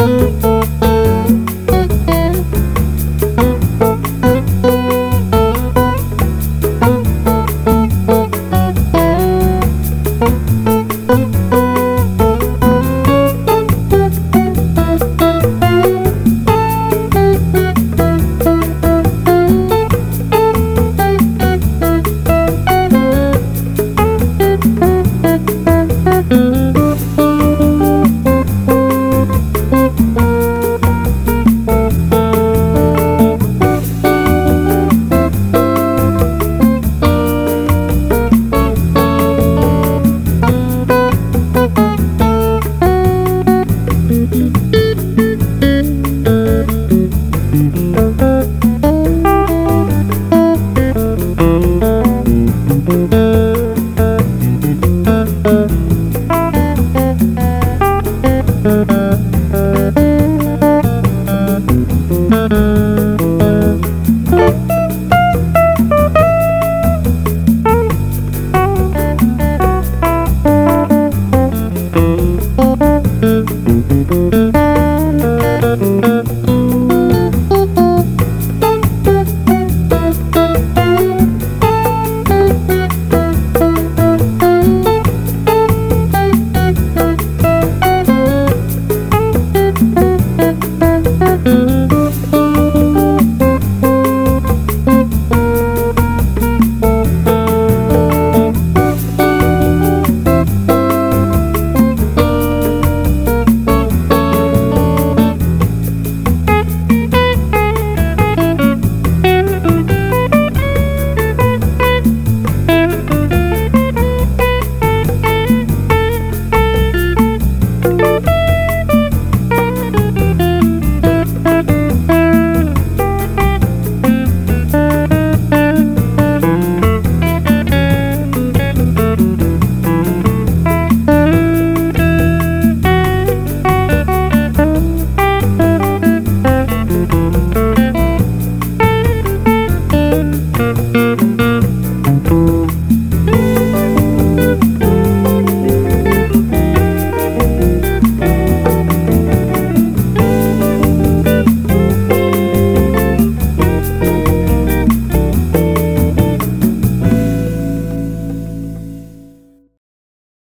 you.